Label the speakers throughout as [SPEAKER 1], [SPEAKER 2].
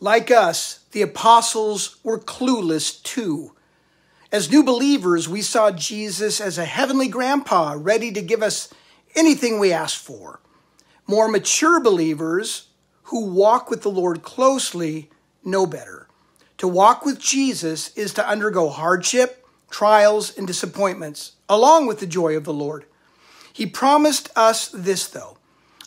[SPEAKER 1] Like us, the apostles were clueless too. As new believers, we saw Jesus as a heavenly grandpa ready to give us anything we asked for. More mature believers who walk with the Lord closely know better. To walk with Jesus is to undergo hardship, trials, and disappointments, along with the joy of the Lord. He promised us this, though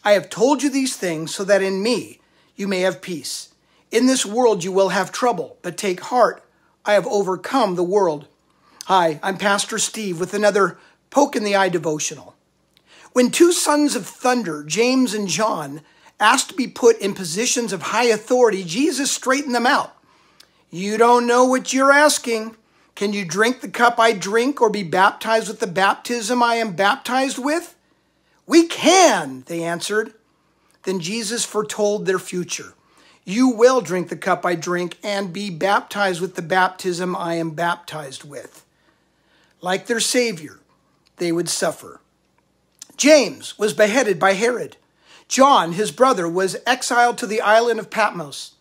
[SPEAKER 1] I have told you these things so that in me you may have peace. In this world you will have trouble, but take heart. I have overcome the world. Hi, I'm Pastor Steve with another Poke in the Eye devotional. When two sons of thunder, James and John, asked to be put in positions of high authority, Jesus straightened them out. You don't know what you're asking. Can you drink the cup I drink or be baptized with the baptism I am baptized with? We can, they answered. Then Jesus foretold their future. You will drink the cup I drink and be baptized with the baptism I am baptized with. Like their Savior, they would suffer. James was beheaded by Herod. John, his brother, was exiled to the island of Patmos.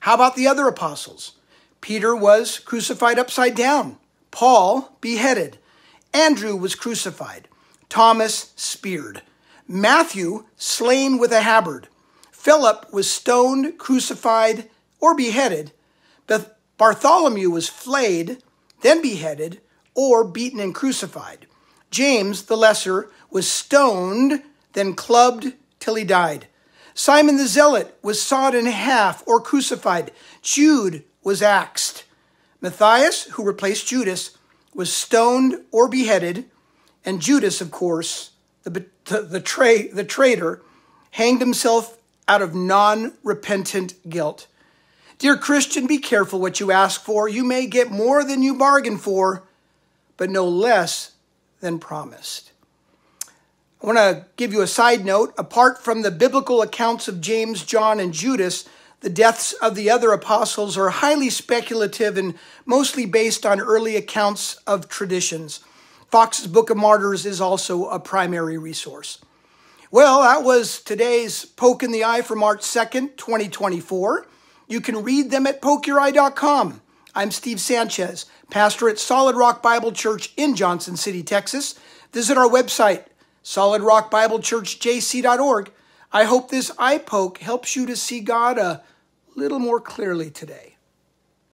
[SPEAKER 1] How about the other apostles? Peter was crucified upside down. Paul beheaded. Andrew was crucified. Thomas speared. Matthew slain with a halberd. Philip was stoned, crucified, or beheaded. Bartholomew was flayed, then beheaded, or beaten and crucified. James, the lesser, was stoned, then clubbed till he died. Simon the Zealot was sawed in half or crucified. Jude was axed. Matthias, who replaced Judas, was stoned or beheaded. And Judas, of course, the, the, the, tra- the traitor, hanged himself out of non repentant guilt. Dear Christian, be careful what you ask for. You may get more than you bargained for, but no less than promised. I want to give you a side note. Apart from the biblical accounts of James, John, and Judas, the deaths of the other apostles are highly speculative and mostly based on early accounts of traditions. Foxe's Book of Martyrs is also a primary resource. Well, that was today's Poke in the Eye for March 2nd, 2024. You can read them at pokeyoureye.com. I'm Steve Sanchez, pastor at Solid Rock Bible Church in Johnson City, Texas. Visit our website, solidrockbiblechurchjc.org. I hope this eye poke helps you to see God a little more clearly today.